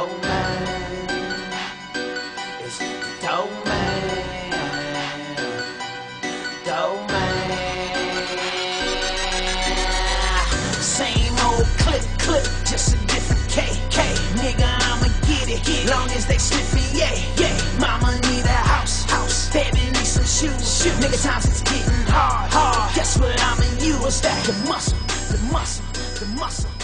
It's me is told me same old clip clip just a different KK nigga I'ma get it hit long as they sniffy yeah yeah mama need a house house baby need some shoes shoes nigga times it's getting hard hard guess what I'ma use that the muscle the muscle the muscle